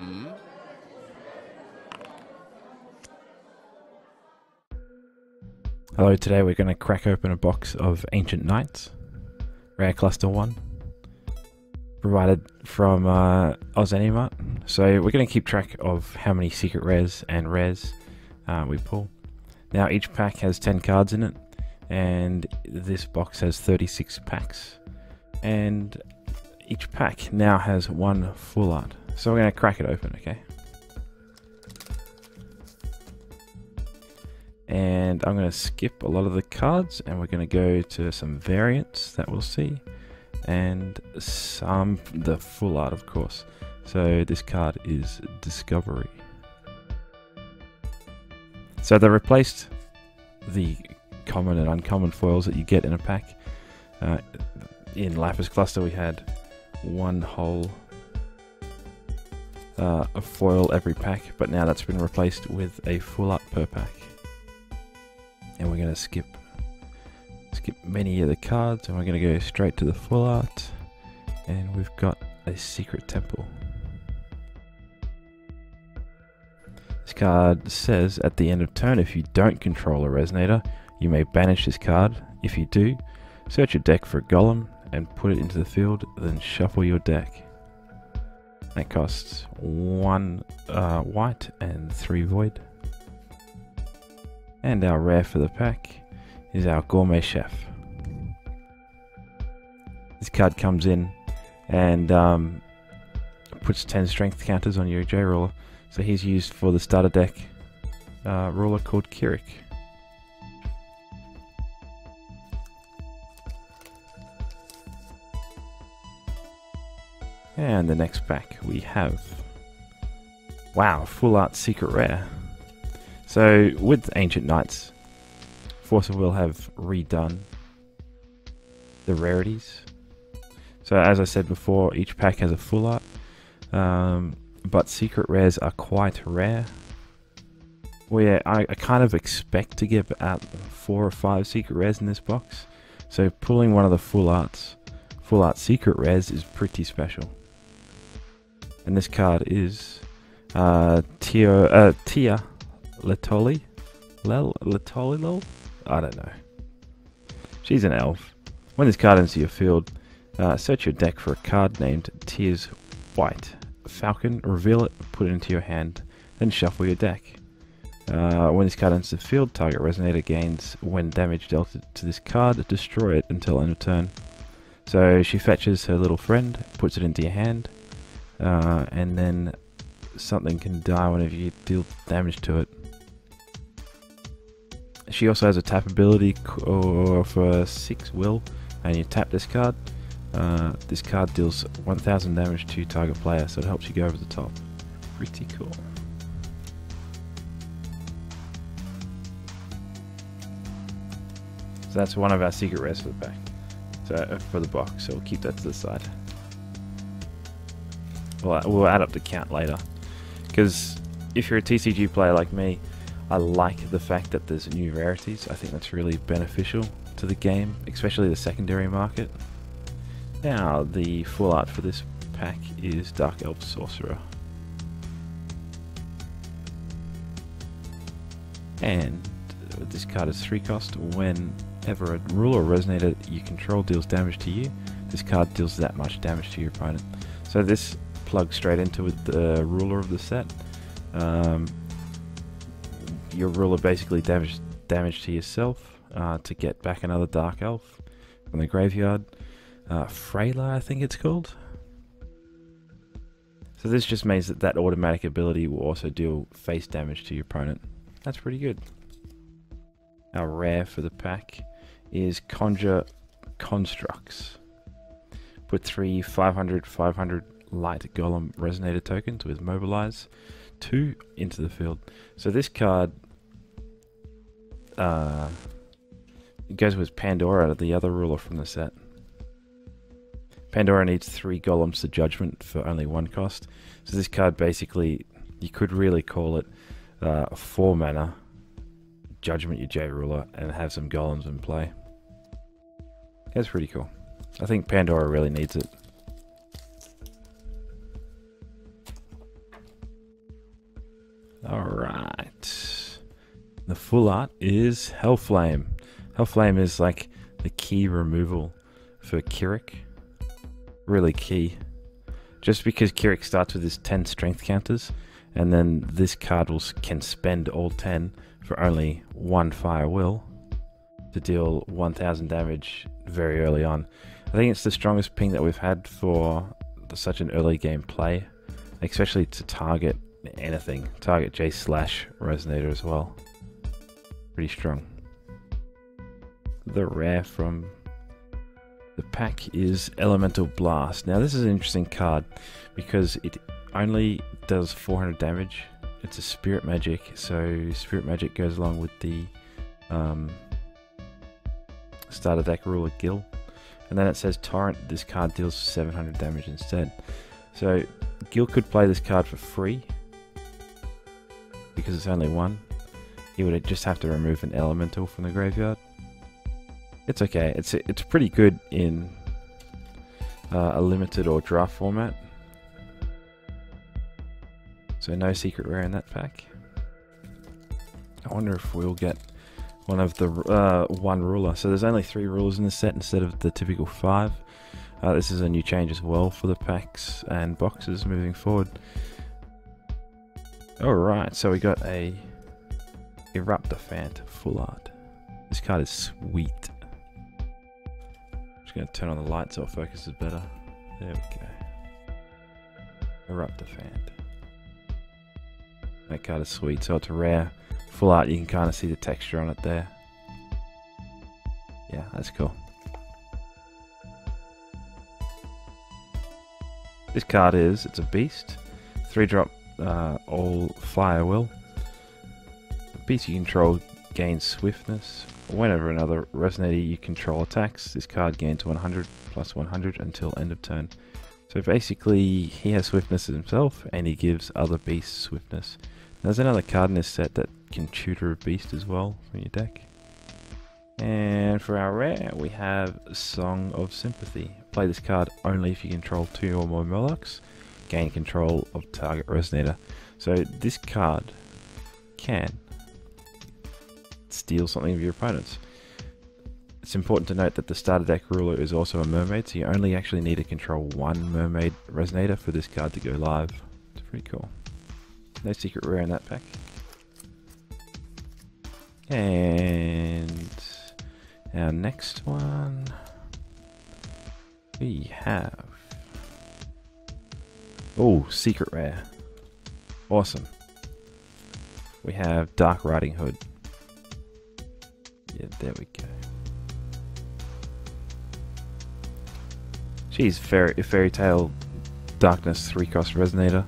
Mm. Hello, today we're going to crack open a box of Ancient Nights, Rare Cluster 1, provided from uh, Ozanimart. So we're going to keep track of how many secret rares and rares uh, we pull. Now each pack has 10 cards in it, and this box has 36 packs. And each pack now has one full art. So we're going to crack it open, okay? and I'm going to skip a lot of the cards and we're going to go to some variants that we'll see and some the full art of course. So this card is Discovery. So they replaced the common and uncommon foils that you get in a pack. Uh, in Lapis Cluster we had one whole uh, a foil every pack but now that's been replaced with a full art per pack. And we're going to skip skip many of the cards and we're going to go straight to the full art and we've got a secret temple. This card says at the end of turn if you don't control a resonator you may banish this card. If you do search your deck for a golem and put it into the field then shuffle your deck that costs one uh, white and three void and our rare for the pack is our Gourmet Chef. This card comes in and um, puts 10 strength counters on your J ruler. So he's used for the starter deck uh, ruler called Kirik. And the next pack we have. Wow, full art secret rare. So with Ancient Nights, Force of Will have redone the rarities. So as I said before, each pack has a full art, um, but secret rares are quite rare. Where I, I kind of expect to get out four or five secret rares in this box. So pulling one of the full arts, full art secret rares is pretty special. And this card is uh, Tia, uh, Tia Letoli? Lel? Letoli Lol? I don't know. She's an elf. When this card enters your field, uh, search your deck for a card named Tears White. Falcon, reveal it, put it into your hand, then shuffle your deck. Uh, when this card enters the field, target resonator gains when damage dealt to this card, destroy it until end of turn. So she fetches her little friend, puts it into your hand, uh, and then something can die whenever you deal damage to it. She also has a tap ability for 6 will, and you tap this card. Uh, this card deals 1000 damage to target player, so it helps you go over the top. Pretty cool. So that's one of our secret rares for the pack. So uh, for the box, so we'll keep that to the side. We'll, we'll add up the count later. Because if you're a TCG player like me, I like the fact that there's new rarities. I think that's really beneficial to the game, especially the secondary market. Now, the full art for this pack is Dark Elf Sorcerer. And this card is 3 cost. Whenever a ruler or resonator you control deals damage to you, this card deals that much damage to your opponent. So this plugs straight into with the ruler of the set. Um, your ruler basically damage damage to yourself uh, to get back another Dark Elf from the graveyard. Uh, Freyla, I think it's called. So this just means that that automatic ability will also deal face damage to your opponent. That's pretty good. Our rare for the pack is Conjure Constructs. Put three 500 500 light golem resonator tokens with mobilize two into the field. So this card uh, goes with Pandora, the other ruler from the set. Pandora needs three golems to judgment for only one cost. So this card basically, you could really call it uh, four mana, judgment your J ruler, and have some golems in play. That's pretty cool. I think Pandora really needs it. Alright. The full art is Hellflame. Hellflame is like the key removal for Kirik. Really key. Just because Kirik starts with his 10 strength counters, and then this card will, can spend all 10 for only one fire will to deal 1000 damage very early on. I think it's the strongest ping that we've had for such an early game play, especially to target anything. Target J slash Resonator as well. Pretty strong. The rare from the pack is Elemental Blast. Now this is an interesting card because it only does 400 damage. It's a spirit magic, so spirit magic goes along with the um, starter deck ruler Gil. And then it says Torrent, this card deals 700 damage instead. So Gil could play this card for free because it's only one. you would just have to remove an elemental from the graveyard. It's okay. It's it's pretty good in uh, a limited or draft format. So no secret rare in that pack. I wonder if we'll get one of the uh, one ruler. So there's only three rulers in the set instead of the typical five. Uh, this is a new change as well for the packs and boxes moving forward. Alright, so we got a Eruptiphant full art. This card is sweet. I'm just going to turn on the light so it focuses better. There we go. Eruptiphant. That card is sweet, so it's a rare. Full art, you can kind of see the texture on it there. Yeah, that's cool. This card is, it's a beast. Three drop uh, all fire will. You control gains swiftness. Whenever another resonator you control attacks, this card gains 100 plus 100 until end of turn. So basically, he has swiftness himself, and he gives other beasts swiftness. There's another card in this set that can tutor a beast as well from your deck. And for our rare, we have Song of Sympathy. Play this card only if you control two or more Murlocs gain control of target resonator. So this card can steal something of your opponent's. It's important to note that the starter deck ruler is also a mermaid, so you only actually need to control one mermaid resonator for this card to go live. It's pretty cool. No secret rare in that pack. And our next one we have Oh, secret rare. Awesome. We have Dark Riding Hood. Yeah, there we go. She's fairy, fairy tale darkness three cost resonator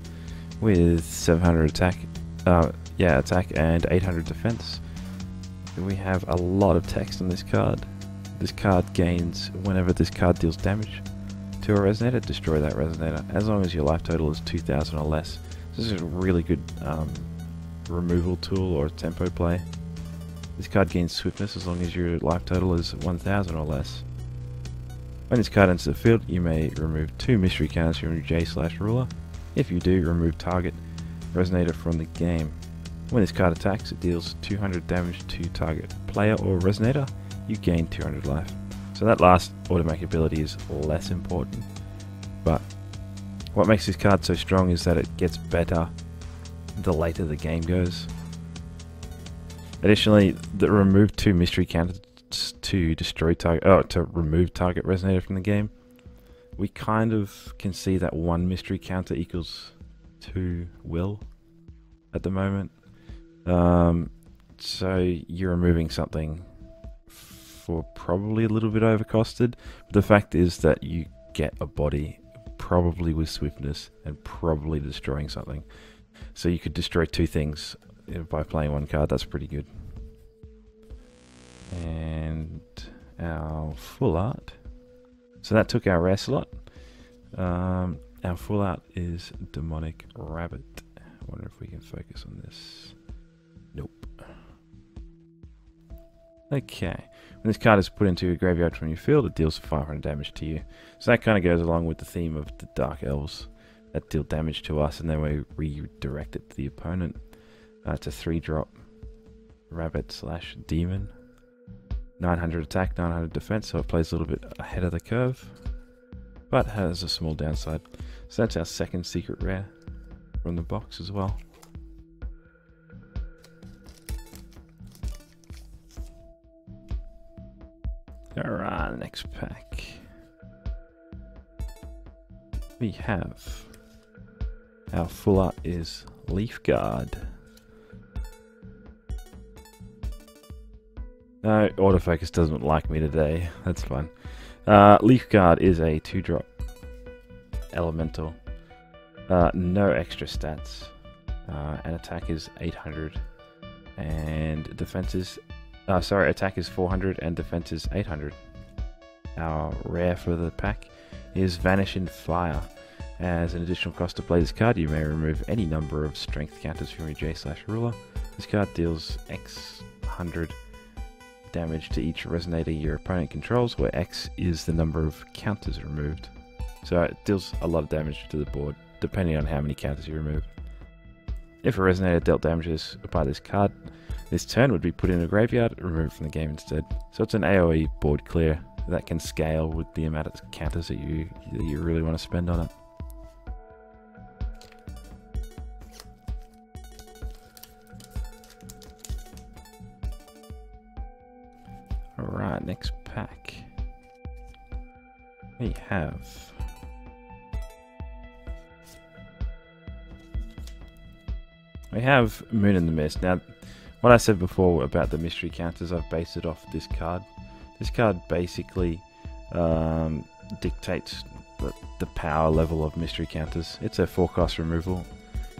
with 700 attack, uh, yeah, attack and 800 defense. We have a lot of text on this card. This card gains whenever this card deals damage to a resonator, destroy that resonator, as long as your life total is 2000 or less. This is a really good um, removal tool or tempo play. This card gains swiftness as long as your life total is 1000 or less. When this card enters the field, you may remove two mystery counters from your J slash ruler. If you do, remove target resonator from the game. When this card attacks, it deals 200 damage to target player or resonator. You gain 200 life. So that last automatic ability is less important. But what makes this card so strong is that it gets better the later the game goes. Additionally, the remove two mystery counters to destroy target, oh, to remove target resonator from the game. We kind of can see that one mystery counter equals two will at the moment. Um, so you're removing something for probably a little bit overcosted. But the fact is that you get a body probably with swiftness and probably destroying something. So you could destroy two things by playing one card. That's pretty good. And our full art. So that took our rare slot. Um, our full art is Demonic Rabbit. I wonder if we can focus on this. Okay. When this card is put into your graveyard from your field, it deals 500 damage to you. So that kind of goes along with the theme of the Dark Elves that deal damage to us and then we redirect it to the opponent. Uh, it's a three drop rabbit slash demon. 900 attack, 900 defense, so it plays a little bit ahead of the curve, but has a small downside. So that's our second secret rare from the box as well. Alright, next pack. We have our full art is Leaf Guard. No, autofocus doesn't like me today. That's fine. Uh, Leaf Guard is a 2-drop elemental. Uh, no extra stats. Uh, and attack is 800. And defense is... Uh, sorry, attack is 400 and defense is 800. Our rare for the pack is Vanish in Fire. As an additional cost to play this card, you may remove any number of strength counters from your J slash ruler. This card deals X 100 damage to each resonator your opponent controls, where X is the number of counters removed. So it deals a lot of damage to the board, depending on how many counters you remove. If a resonator dealt damage by this card, this turn would be put in a graveyard and removed from the game instead. So it's an AoE board clear that can scale with the amount of counters that you that you really want to spend on it. Alright, next pack. We have... We have Moon in the Mist. Now, what I said before about the mystery counters, I've based it off this card. This card basically um, dictates the, the, power level of mystery counters. It's a forecast removal,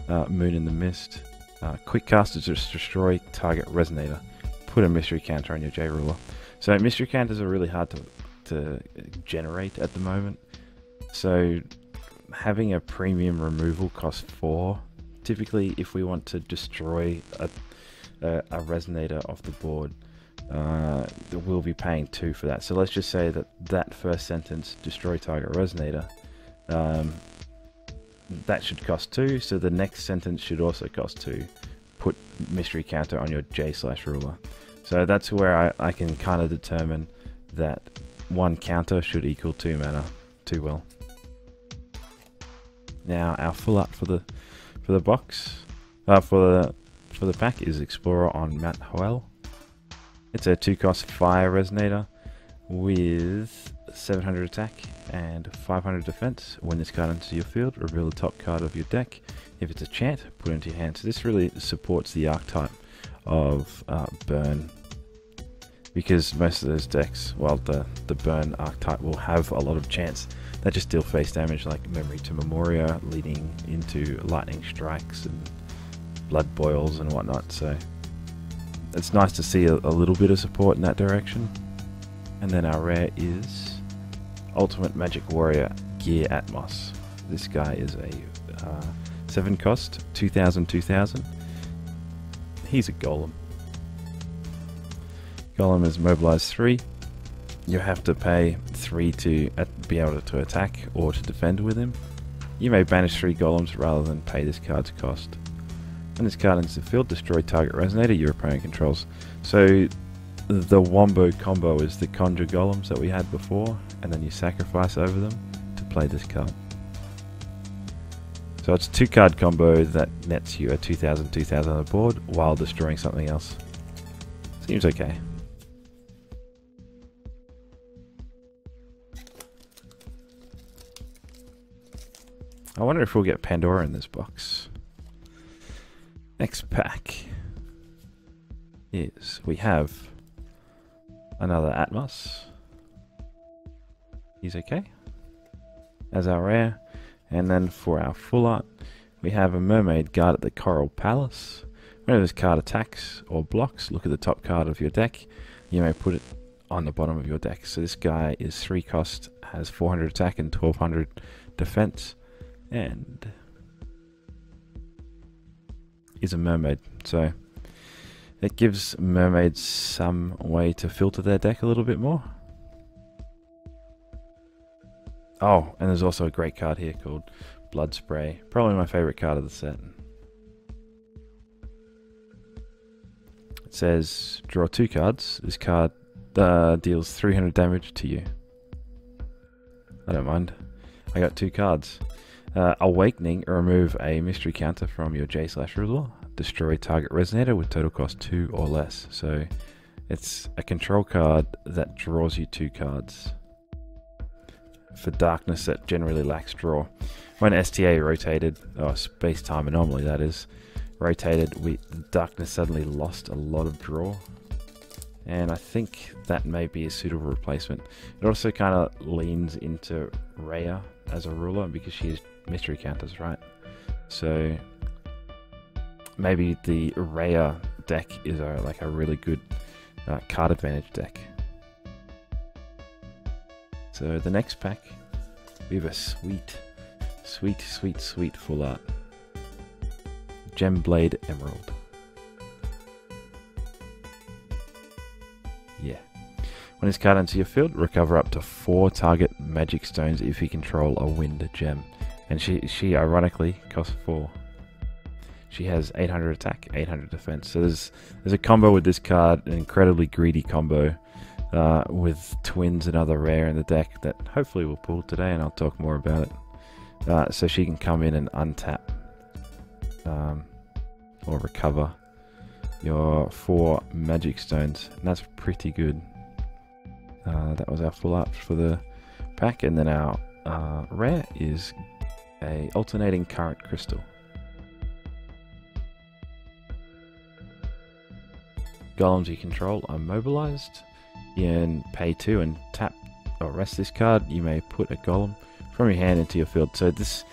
uh, Moon in the Mist. Uh, quick cast to just destroy target resonator. Put a mystery counter on your J ruler. So mystery counters are really hard to, to generate at the moment. So having a premium removal cost 4. Typically if we want to destroy a, a, a resonator off the board, uh, we'll be paying 2 for that. So let's just say that that first sentence, destroy target resonator, um, that should cost 2, so the next sentence should also cost 2. Put mystery counter on your J slash ruler. So that's where I, I can kind of determine that one counter should equal two mana. Too well. Now our full art for the for the box, uh, for the for the pack is Explorer on Matt Hoel. It's a two cost fire resonator with 700 attack and 500 defense. When this card enters your field, reveal the top card of your deck. If it's a chant, put it into your hand. So this really supports the archetype of uh, burn because most of those decks, well, the, the burn archetype will have a lot of chants that just deal face damage like Memory to Memoria, leading into lightning strikes and blood boils and whatnot. So it's nice to see a, a little bit of support in that direction. And then our rare is Ultimate Magic Warrior Gear Atmos. This guy is a uh, 7 cost, 2000 2000. He's a golem. Golem is mobilized 3. You have to pay 3 to be able to attack or to defend with him. You may banish 3 golems rather than pay this card's cost. When this card enters the field, destroy target resonator your opponent controls. So the wombo combo is the conjure golems that we had before, and then you sacrifice over them to play this card. So it's a two card combo that nets you a 2000 2000 on the board while destroying something else. Seems okay. I wonder if we'll get Pandora in this box. Next pack is we have another Atmos. He's okay. As our rare. And then for our full art, we have a Mermaid Guard at the Coral Palace. Whenever this card attacks or blocks, look at the top card of your deck. You may put it on the bottom of your deck. So this guy is 3 cost, has 400 attack and 1200 defense and is a mermaid. So it gives mermaids some way to filter their deck a little bit more. Oh, and there's also a great card here called Blood Spray. Probably my favorite card of the set. It says draw two cards. This card uh, deals 300 damage to you. I don't mind. I got two cards. Uh, Awakening, remove a mystery counter from your J slash ruler. Destroy target resonator with total cost two or less. So it's a control card that draws you two cards. For darkness that generally lacks draw. When STA rotated, or space time anomaly that is, rotated, we darkness suddenly lost a lot of draw. And I think that may be a suitable replacement. It also kind of leans into Rhea as a ruler because she has mystery counters, right? So maybe the Raya deck is a, like a really good uh, card advantage deck. So the next pack, we have a sweet, sweet, sweet, sweet full art. Gemblade Emerald. Yeah. When this card enters your field, recover up to four target magic stones if you control a wind gem. And she, she ironically costs four. She has 800 attack, 800 defense. So there's there's a combo with this card, an incredibly greedy combo uh, with twins and other rare in the deck that hopefully we'll pull today, and I'll talk more about it. Uh, so she can come in and untap um, or recover your four magic stones, and that's pretty good. Uh, that was our full art for the pack, and then our uh, rare is a alternating current crystal. Golems you control are mobilized. You can pay two and tap or rest this card. You may put a golem from your hand into your field. So this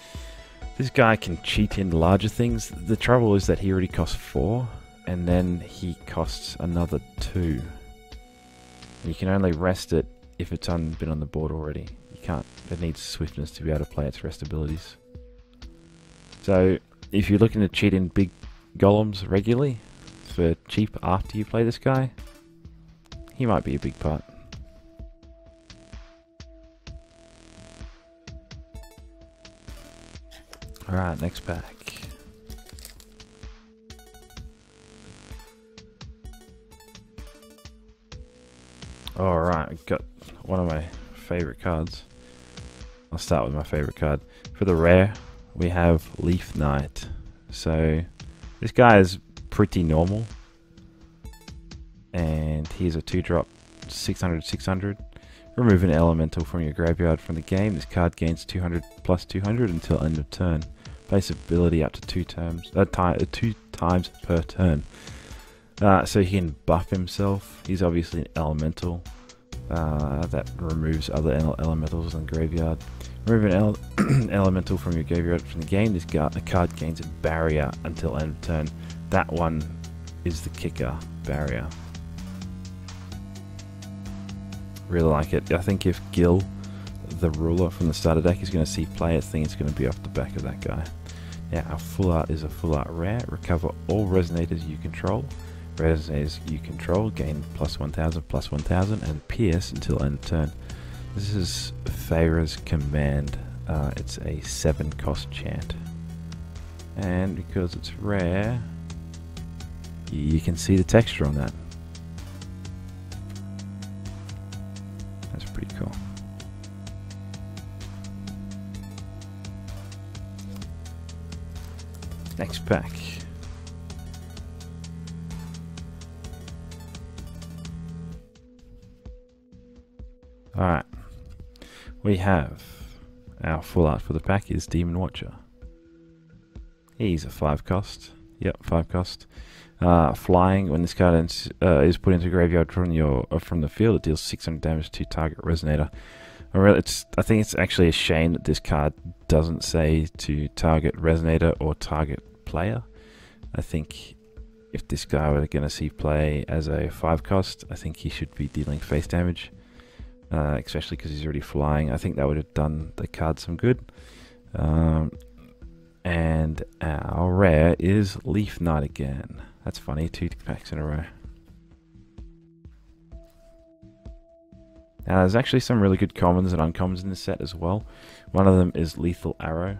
this guy can cheat in larger things. The trouble is that he already costs four, and then he costs another two. You can only rest it if it's on, been on the board already. Can't. It needs swiftness to be able to play its rest abilities. So if you're looking to cheat in big golems regularly, for cheap after you play this guy, he might be a big part. Alright, next pack. Alright, got one of my favorite cards. I'll start with my favorite card. For the rare, we have Leaf Knight. So, this guy is pretty normal. And here's a 2-drop 600 600. Remove an elemental from your graveyard from the game. This card gains 200 plus 200 until end of turn. Base ability up to two terms, uh, uh, two times per turn. Uh, so he can buff himself. He's obviously an elemental uh, that removes other elementals in the graveyard. Remove an ele elemental from your graveyard from the game. This card gains a barrier until end of turn. That one is the kicker barrier. Really like it. I think if Gil, the ruler from the starter deck, is going to see play, I think it's going to be off the back of that guy. Now, our full art is a full art rare. Recover all resonators you control. Resonators you control gain plus 1000, plus 1000, and pierce until end turn. This is Feyre's command. Uh, it's a 7 cost chant. And because it's rare, you can see the texture on that. That's pretty cool. Next pack. Alright. We have our full art for the pack is Demon Watcher. He's a 5 cost. Yep, 5 cost. Uh, flying when this card uh, is put into graveyard from your uh, from the field, it deals 600 damage to target resonator. I, Really, it's I think it's actually a shame that this card doesn't say to target resonator or target player. I think if this guy were going to see play as a five cost, I think he should be dealing face damage, uh, especially because he's already flying. I think that would have done the card some good. Um, and our rare is Leaf Knight again. That's funny, two packs in a row. Now, there's actually some really good commons and uncommons in this set as well. One of them is Lethal Arrow.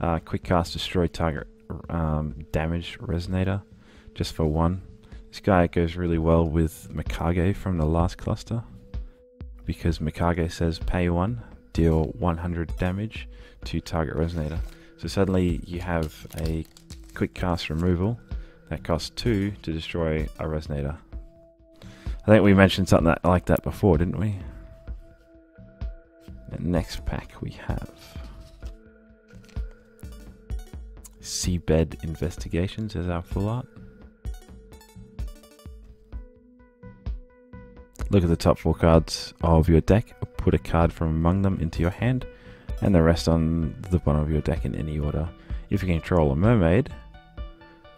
Uh, quick cast, destroy target um, damage resonator. just for one. This guy goes really well with Mikage from the last cluster because Mikage says pay one, deal 100 damage to target resonator. So suddenly you have a quick cast removal that costs two to destroy a resonator. I think we mentioned something that, like that before, didn't we? The next pack we have Seabed Investigations as our full art. Look at the top four cards of your deck, put a card from among them into your hand, and the rest on the bottom of your deck in any order. If you control a mermaid,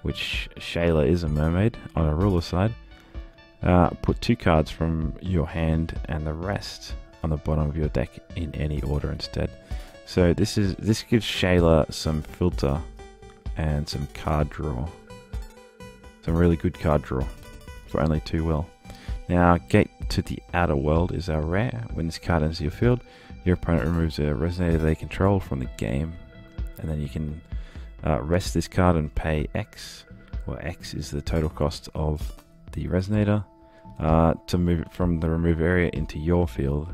which Shayla is a mermaid on a ruler side, uh, put two cards from your hand and the rest on the bottom of your deck in any order instead. So this is this gives Shayla some filter and some card draw. Some really good card draw for only two will. Now, Gate to the Outer World is our rare. When this card enters your field, your opponent removes a resonator they control from the game, and then you can uh, rest this card and pay X, where X is the total cost of the resonator, uh, to move it from the remove area into your field.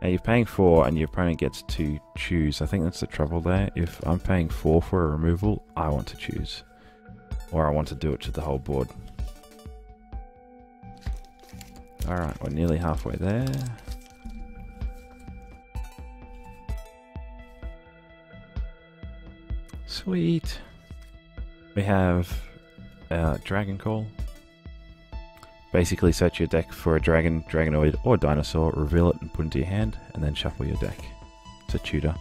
Now you're paying 4 and your opponent gets to choose. I think that's the trouble there. If I'm paying 4 for a removal, I want to choose. Or I want to do it to the whole board. Alright, we're nearly halfway there. Sweet. We have uh, Dragon Call. Basically, search your deck for a dragon, dragonoid, or dinosaur, reveal it and put it into your hand, and then shuffle your deck. It's a tutor.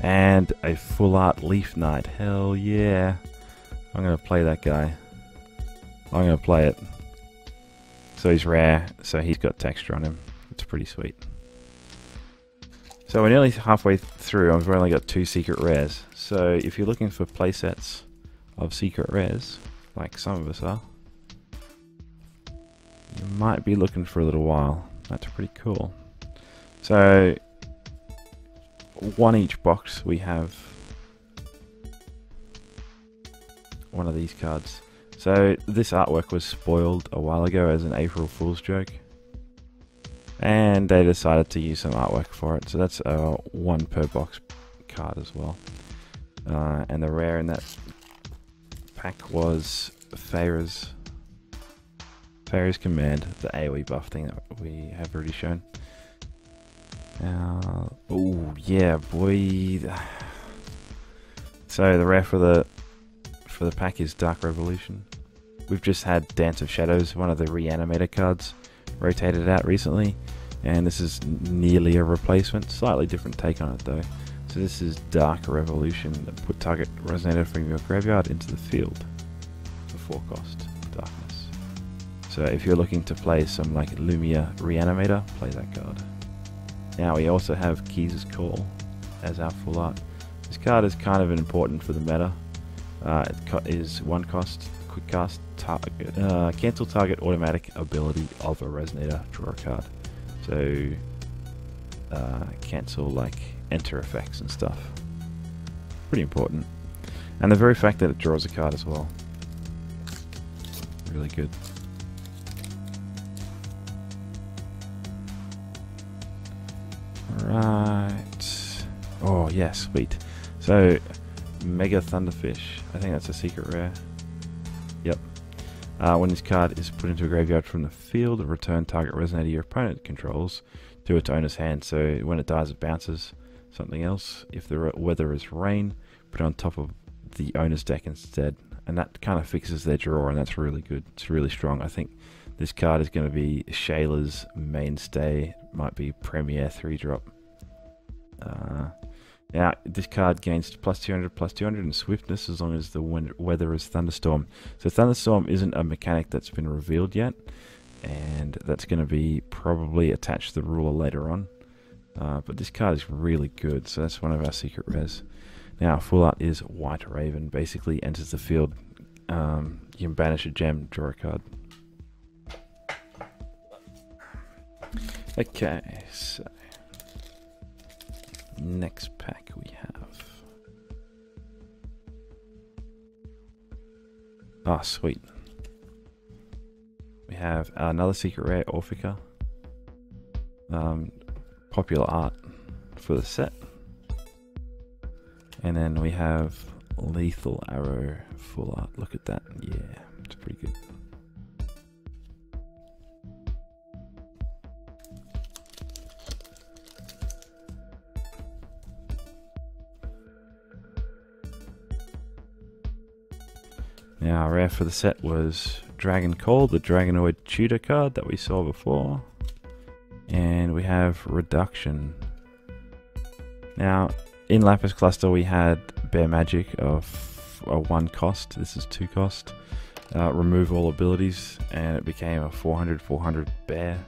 And a full art Leaf Knight. Hell yeah. I'm going to play that guy. I'm going to play it. So he's rare, so he's got texture on him. It's pretty sweet. So we're nearly halfway through, we've only got two secret rares. So if you're looking for playsets of secret rares, like some of us are, you might be looking for a little while. That's pretty cool. So, one each box we have one of these cards. So this artwork was spoiled a while ago as an April Fool's joke. And they decided to use some artwork for it. So that's a one per box card as well. Uh, and the rare in that pack was Feyre's Fairy's Command, the AoE buff thing that we have already shown. Uh, oh yeah, boy. So the rare for the for the pack is Dark Revolution. We've just had Dance of Shadows, one of the reanimator cards, rotated out recently, and this is nearly a replacement. Slightly different take on it though. So this is Dark Revolution. Put target resonator from your graveyard into the field for four cost. Darkness. So if you're looking to play some like Lumia Reanimator, play that card. Now we also have Keys' Call as our full art. This card is kind of important for the meta. Uh, it is one cost, quick cast, target, uh, cancel target automatic ability of a resonator, draw a card. So uh, cancel like enter effects and stuff. Pretty important. And the very fact that it draws a card as well. Really good. Right. Oh, yeah, sweet. So, Mega Thunderfish. I think that's a secret rare. Uh, when this card is put into a graveyard from the field, return target resonator your opponent controls to its owner's hand. So when it dies, it bounces something else. If the weather is rain, put it on top of the owner's deck instead. And that kind of fixes their draw, and that's really good. It's really strong. I think this card is going to be Shayla's mainstay. Might be Premier 3 drop. Uh, now, this card gains plus 200, plus 200 in swiftness as long as the weather is thunderstorm. So thunderstorm isn't a mechanic that's been revealed yet, and that's going to be probably attached to the ruler later on. Uh, but this card is really good, so that's one of our secret res. Now, full art is White Raven. Basically enters the field. Um, you can banish a gem, draw a card. Okay, so next pack we have. Ah, sweet. have another secret rare, Orphica. Um, popular art for the set. And then we have Lethal Arrow full art. Look at that. Yeah, it's pretty good. Now, rare for the set was Dragon Call, the Dragonoid tutor card that we saw before. And we have Reduction. Now, in Lapis Cluster, we had Bear Magic of a one cost. This is two cost. Uh, remove all abilities, and it became a 400 400 bear.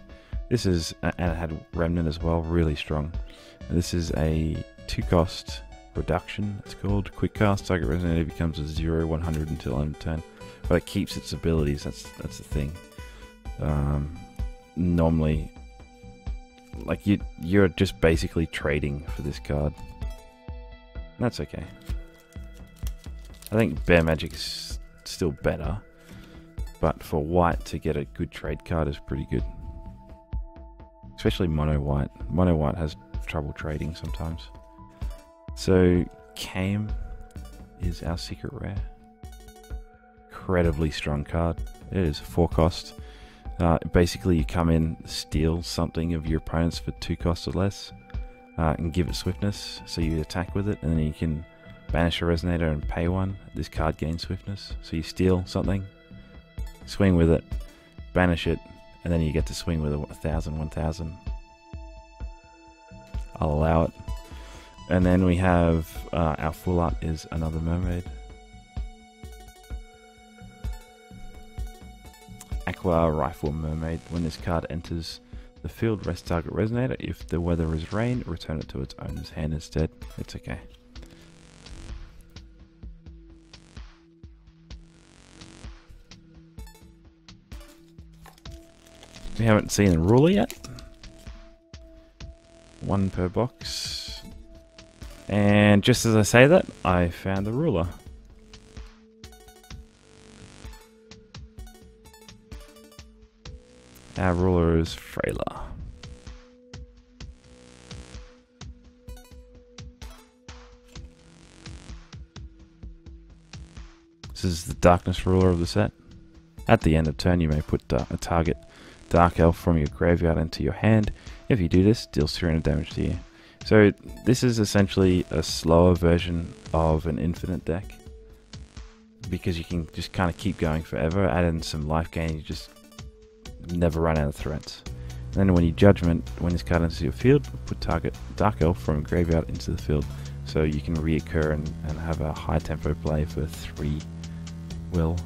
This is, and it had Remnant as well, really strong. This is a two cost reduction, it's called. Quick cast, target resonator becomes a 0 100 until end of turn, but it keeps its abilities, that's, that's the thing. Um, normally, like you, you're just basically trading for this card. That's okay. I think Bear Magic is still better, but for white to get a good trade card is pretty good. Especially mono white. Mono white has trouble trading sometimes. So, Came is our secret rare. Incredibly strong card. It is four cost. Uh, basically, you come in, steal something of your opponent's for two costs or less, uh, and give it swiftness. So you attack with it, and then you can banish a resonator and pay one. This card gains swiftness. So you steal something, swing with it, banish it, and then you get to swing with a 1000, 1000. I'll allow it. And then we have uh, our full art is another mermaid. Aqua Rifle Mermaid. When this card enters the field, rest target resonator. If the weather is rain, return it to its owner's hand instead. It's okay. We haven't seen a ruler yet. One per box. And just as I say that, I found the ruler. Our ruler is Freyla. This is the darkness ruler of the set. At the end of turn, you may put a target Dark Elf from your graveyard into your hand. If you do this, deal 300 damage to you. So this is essentially a slower version of an infinite deck. Because you can just kind of keep going forever, add in some life gain, you just never run out of threats. And then when you judgment, when this card enters your field, put target Dark Elf from graveyard into the field. So you can reoccur and, and have a high tempo play for 3 will.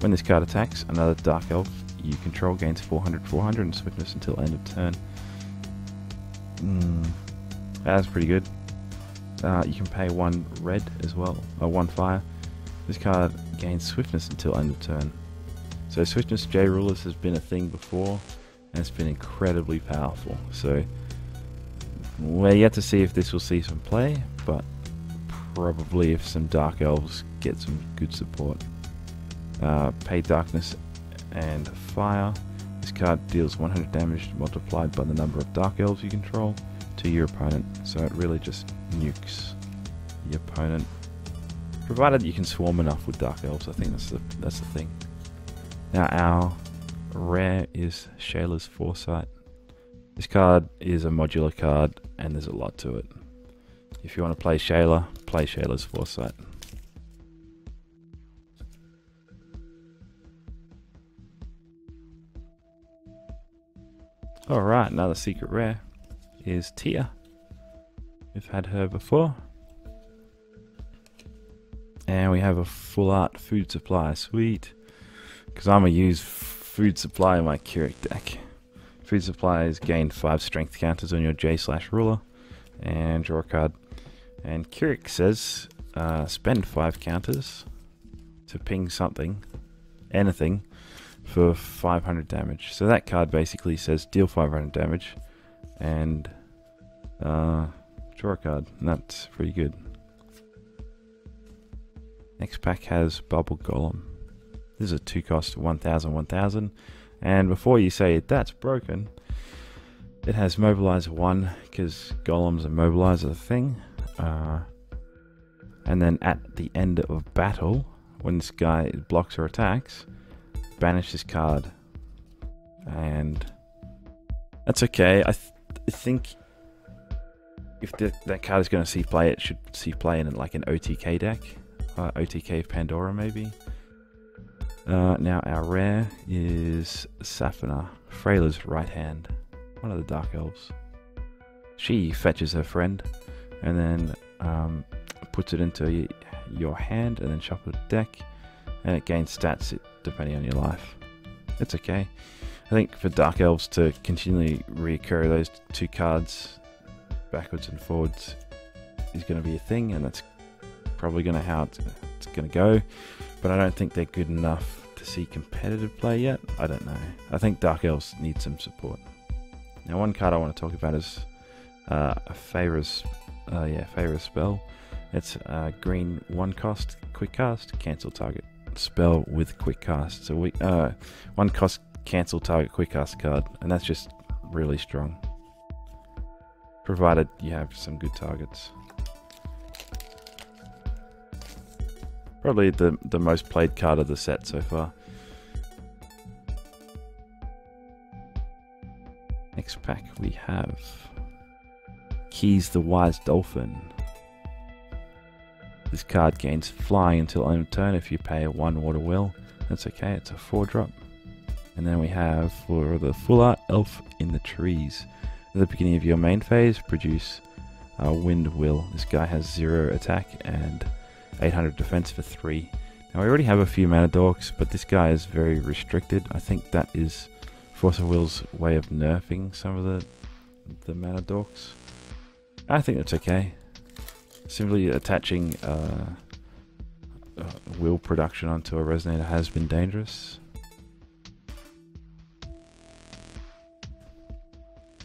When this card attacks, another Dark Elf you control gains 400 400 and swiftness until end of turn. Mm, that's pretty good. Uh, you can pay one red as well, or one fire. This card gains swiftness until end of turn. So swiftness J rulers has been a thing before, and it's been incredibly powerful. So we're yet to see if this will see some play, but probably if some dark elves get some good support. Uh, pay darkness and fire. This card deals 100 damage multiplied by the number of Dark Elves you control to your opponent, so it really just nukes the opponent. Provided you can swarm enough with Dark Elves, I think that's the, that's the thing. Now our rare is Shayla's Foresight. This card is a modular card and there's a lot to it. If you want to play Shayla, play Shayla's Foresight. Alright, another secret rare is Tia. We've had her before. And we have a full art food supply. Sweet. Because I'm going to use food supply in my Kirik deck. Food supply is gain 5 strength counters on your J slash ruler. And draw a card. And Kirik says uh, spend 5 counters to ping something, anything, for 500 damage. So that card basically says deal 500 damage and uh, draw a card. And that's pretty good. Next pack has Bubble Golem. This is a 2 cost 1000 1000 And before you say that's broken, it has mobilize one because golems mobilize are the thing. Uh, and then at the end of battle, when this guy blocks or attacks, banish this card. And that's okay. I, th I think if the, that card is going to see play, it should see play in like an OTK deck. Uh, OTK of Pandora, maybe. Uh, now, our rare is Safina, Freyla's right hand, one of the Dark Elves. She fetches her friend and then um, puts it into your hand and then shuffle the deck, and it gains stats depending on your life. It's okay. I think for Dark Elves to continually reoccur those two cards backwards and forwards is going to be a thing, and that's probably going to how it's, it's going to go. But I don't think they're good enough to see competitive play yet. I don't know. I think Dark Elves need some support. Now, one card I want to talk about is uh, a Feyre's, uh, yeah, Feyre's spell. It's a green one cost, quick cast, cancel target spell with quick cast. So we uh, one cost cancel target quick cast card, and that's just really strong. Provided you have some good targets. Probably the, the most played card of the set so far. Next pack we have Keys the Wise Dolphin. This card gains flying until end of turn if you pay 1 water will. That's okay, it's a 4 drop. And then we have for the full art Elf in the Trees. At the beginning of your main phase, produce a Wind Will. This guy has 0 attack and 800 defense for 3. Now we already have a few mana dorks, but this guy is very restricted. I think that is Force of Will's way of nerfing some of the the mana dorks. I think that's okay. Simply attaching uh, uh, will production onto a resonator has been dangerous.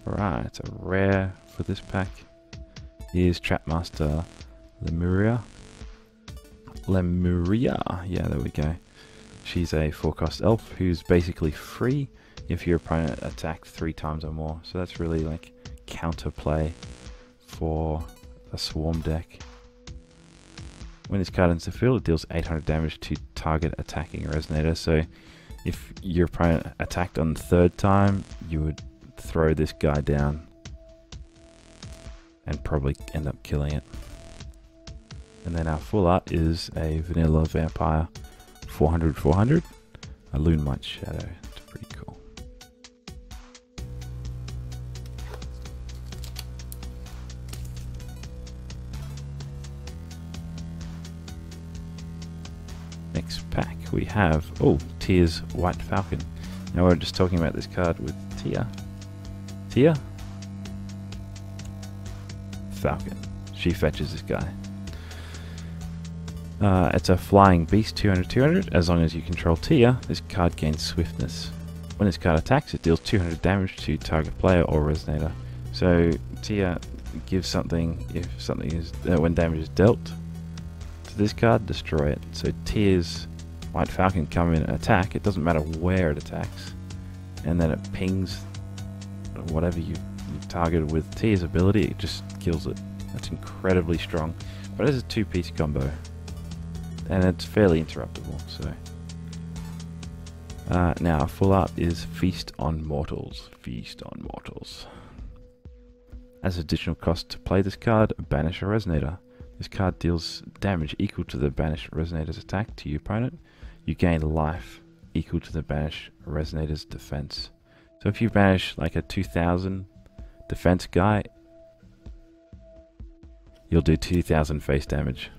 Alright, a rare for this pack is Trapmaster Lemuria. Lemuria, yeah, there we go. She's a forecast elf who's basically free if your opponent attacked three times or more. So that's really like counterplay for a swarm deck. When this card enters the field, it deals 800 damage to target attacking resonator. So if your opponent attacked on the third time, you would throw this guy down and probably end up killing it. And then our full art is a vanilla vampire 400 400, a Lunelight Shadow. It's pretty cool. Next pack we have, oh, Tia's White Falcon. Now we're just talking about this card with Tia. Tia? Falcon. She fetches this guy. Uh, it's a flying beast, 200 200. As long as you control Tia, this card gains swiftness. When this card attacks, it deals 200 damage to target player or resonator. So Tia gives something if something is uh, when damage is dealt to this card, destroy it. So Tia's White Falcon come in and attack. It doesn't matter where it attacks, and then it pings whatever you, you targeted with Tia's ability. It just kills it. That's incredibly strong. But it's a two-piece combo and it's fairly interruptible. So uh, now full art is Feast on Mortals. Feast on Mortals. As additional cost to play this card, banish a resonator. This card deals damage equal to the banished resonator's attack to your opponent. You gain life equal to the banished resonator's defense. So if you banish like a 2000 defense guy, you'll do 2000 face damage.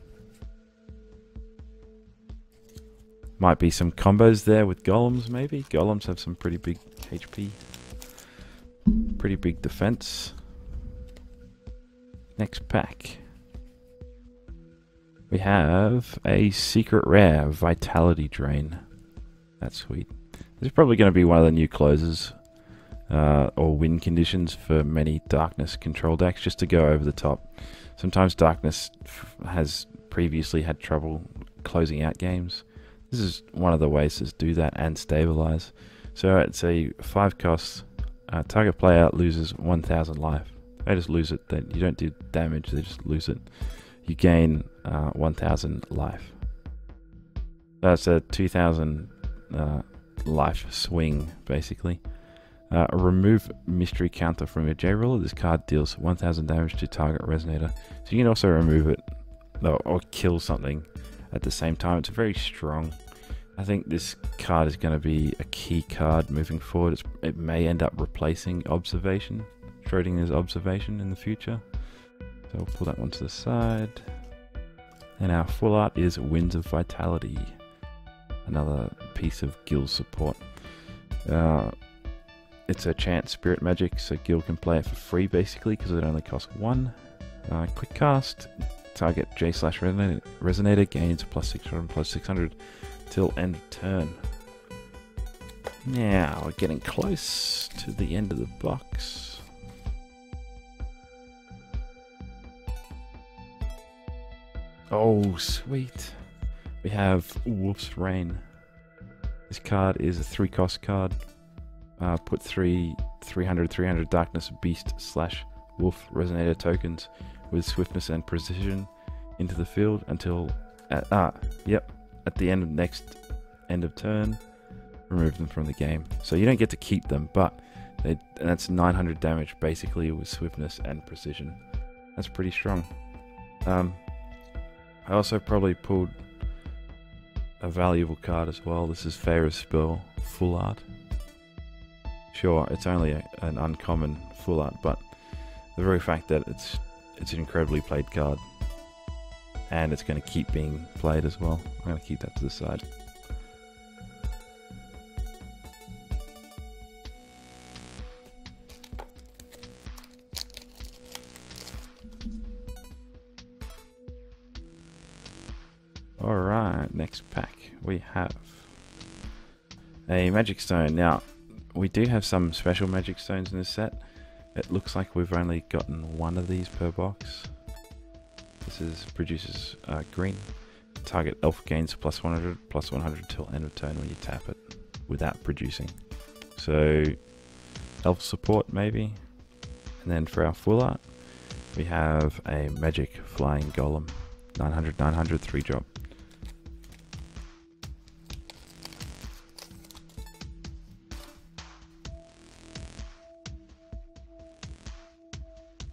Might be some combos there with golems, maybe. Golems have some pretty big HP. Pretty big defense. Next pack. We have a secret rare, Vitality Drain. That's sweet. This is probably going to be one of the new closes uh, or win conditions for many darkness control decks, just to go over the top. Sometimes darkness has previously had trouble closing out games. This is one of the ways to do that and stabilize. So it's a five cost. Uh, target player loses 1,000 life. They just lose it. They, you don't do damage. They just lose it. You gain uh, 1,000 life. That's a 2,000 uh, life swing, basically. Uh, remove mystery counter from your J ruler. This card deals 1000 damage to target resonator. So you can also remove it or, or kill something at the same time. It's very strong. I think this card is going to be a key card moving forward. It's, it may end up replacing Observation, Schrodinger's Observation in the future. So we'll pull that one to the side. And our full art is Winds of Vitality. Another piece of Gil support. Uh, it's a chance spirit magic, so Gil can play it for free basically because it only costs one. Uh, quick cast, target J slash resonator, gains plus 600 plus 600 till end of turn. Now we're getting close to the end of the box. Oh, sweet. We have Wolf's Rain. This card is a three cost card. Uh, put three 300 300 Darkness Beast slash Wolf Resonator tokens with swiftness and precision into the field until at, ah yep at the end of next end of turn remove them from the game. So you don't get to keep them but they, that's 900 damage basically with swiftness and precision. That's pretty strong. Um, I also probably pulled a valuable card as well. This is Faehr's Spell full art sure it's only a, an uncommon full art but the very fact that it's it's an incredibly played card. And it's going to keep being played as well. I'm going to keep that to the side. Alright, next pack we have a Magic Stone. Now, we do have some special Magic Stones in this set. It looks like we've only gotten one of these per box. This is produces uh, green. Target elf gains plus 100, plus 100 till end of turn when you tap it without producing. So elf support maybe. And then for our full art, we have a magic flying golem. 900, 900, 3 drop.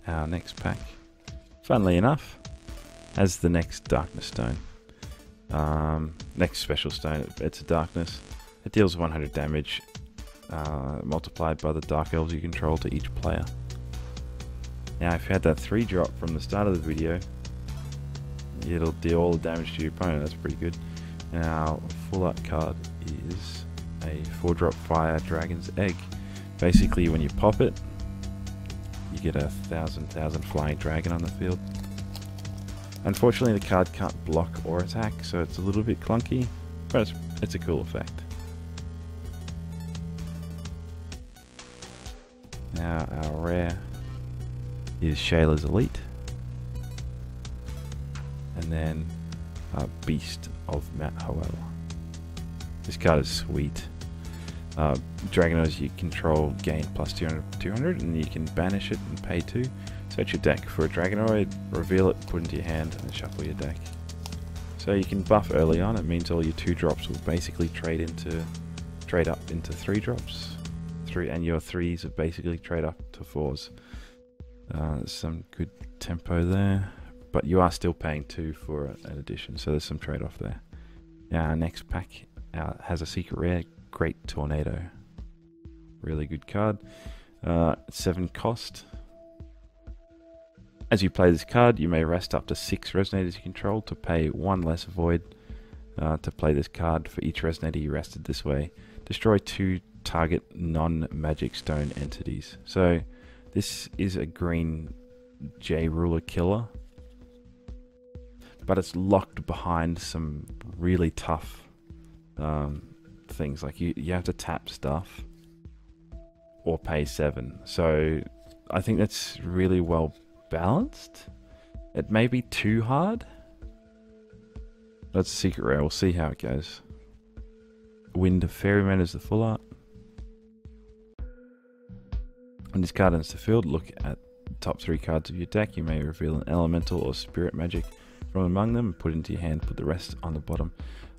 Our next pack, funnily enough, has the next Darkness Stone. Um, next special stone, it's a Darkness. It deals 100 damage, uh, multiplied by the Dark Elves you control to each player. Now, if you had that 3 drop from the start of the video, it'll deal all the damage to your opponent. That's pretty good. Now, full art card is a 4 drop Fire Dragon's Egg. Basically, when you pop it, you get a thousand thousand flying dragon on the field. Unfortunately the card can't block or attack, so it's a little bit clunky, but it's, it's a cool effect. Now our rare is Shayla's Elite. And then a Beast of Matt Hoel. This card is sweet. Uh, you control gain plus 200, 200 and you can banish it and pay 2. Search your deck for a Dragonoid, reveal it, put into your hand and shuffle your deck. So you can buff early on, it means all your 2 drops will basically trade into trade up into 3 drops. Three and your 3s will basically trade up to 4s. Uh, some good tempo there, but you are still paying 2 for an addition, so there's some trade off there. Our next pack uh, has a secret rare Great Tornado. Really good card. Uh, 7 cost. As you play this card, you may rest up to 6 Resonators you control to pay 1 less Void uh, to play this card for each Resonator you rested this way. Destroy 2 target non-magic stone entities. So this is a green J ruler killer. But it's locked behind some really tough um, things. Like you, you have to tap stuff or pay seven. So I think that's really well balanced. It may be too hard. That's a secret rare. We'll see how it goes. Wind of Ferryman is the full art. When this card enters the field, look at top three cards of your deck. You may reveal an elemental or spirit magic from among them, put into your hand, put the rest on the bottom.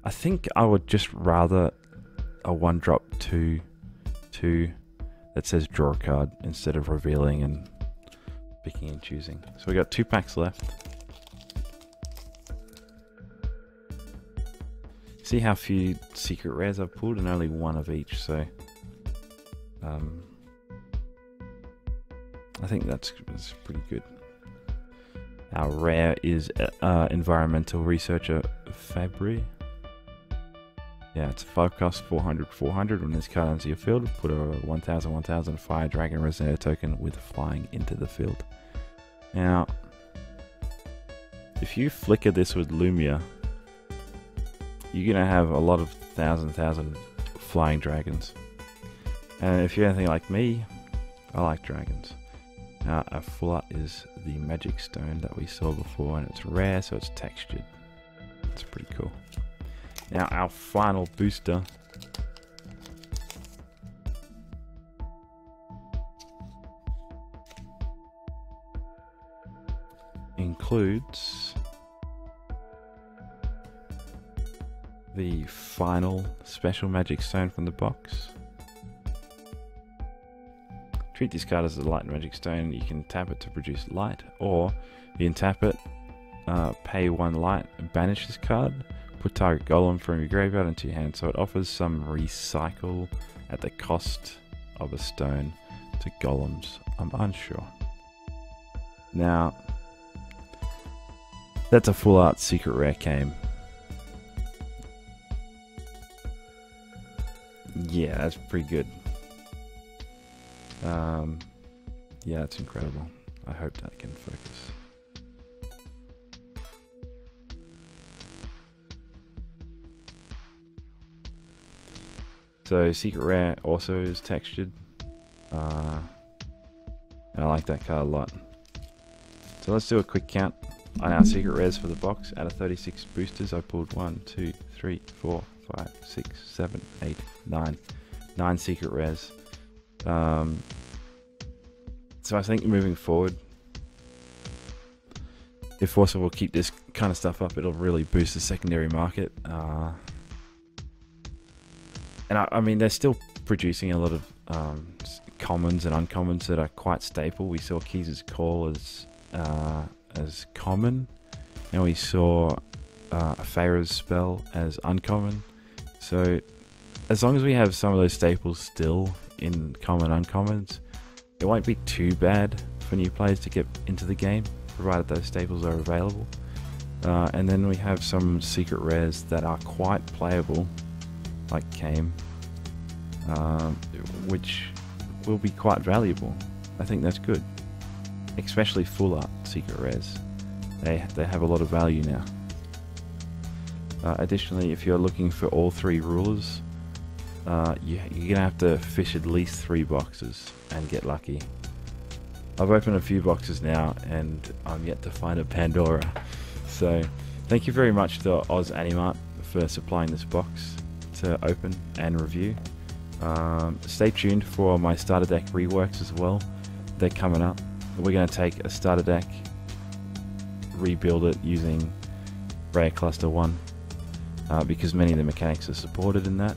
I think I would just rather a one drop two two that says draw a card instead of revealing and picking and choosing. So we got two packs left. See how few secret rares I've pulled and only one of each, so um, I think that's, that's pretty good. Our rare is uh, environmental researcher Fabry. Yeah, it's a 5 cost 400 400. When this card enters your field, put a 1000 1000 Fire Dragon Resonator token with flying into the field. Now, if you flicker this with Lumia, you're going to have a lot of 1000 1000 flying dragons. And if you're anything like me, I like dragons. Now, a full art is the magic stone that we saw before, and it's rare, so it's textured. It's pretty cool. Now our final booster includes the final special magic stone from the box. Treat this card as a light magic stone. You can tap it to produce light, or you can tap it, uh, pay one light, and banish this card Put target golem from your graveyard into your hand, so it offers some recycle at the cost of a stone to golems. I'm unsure. Now, that's a full art secret rare game. Yeah, that's pretty good. Um, yeah, it's incredible. I hope that can focus. So Secret Rare also is textured. Uh, I like that card a lot. So let's do a quick count on our Secret Rares for the box. Out of 36 boosters, I pulled 1, 2, 3, 4, 5, 6, 7, 8, 9. 9 Secret Rares. Um, so I think moving forward, if Force of Will keep this kind of stuff up, it'll really boost the secondary market. Uh, and I, I, mean they're still producing a lot of um, commons and uncommons that are quite staple. We saw Keys' Call as uh, as common, and we saw uh, Pharaoh's spell as uncommon. So as long as we have some of those staples still in common uncommons, it won't be too bad for new players to get into the game, provided those staples are available. Uh, and then we have some secret rares that are quite playable like Came, um, which will be quite valuable. I think that's good, especially full art secret rares. They they have a lot of value now. Uh, additionally, if you're looking for all three rulers, uh, you, you're gonna have to fish at least three boxes and get lucky. I've opened a few boxes now, and I'm yet to find a Pandora. So, thank you very much to OzAnimart for supplying this box to open and review. Um, stay tuned for my starter deck reworks as well. They're coming up. We're going to take a starter deck, rebuild it using Rare Cluster 1 uh, because many of the mechanics are supported in that.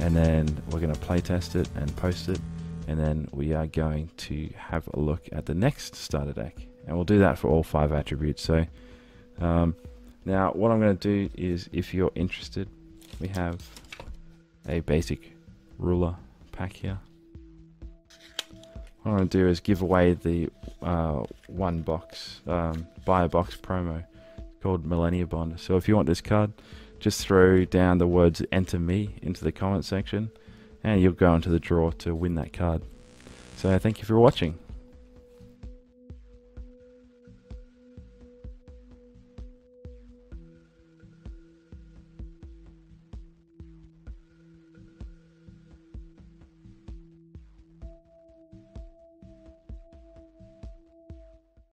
And then we're going to playtest it and post it. And then we are going to have a look at the next starter deck. And we'll do that for all five attributes. So um, now what I'm going to do is if you're interested, we have a basic ruler pack here. What I'm going to do is give away the uh, one box, um, buy a box promo called Millennia Bond. So if you want this card, just throw down the words enter me into the comment section and you'll go into the draw to win that card. So thank you for watching.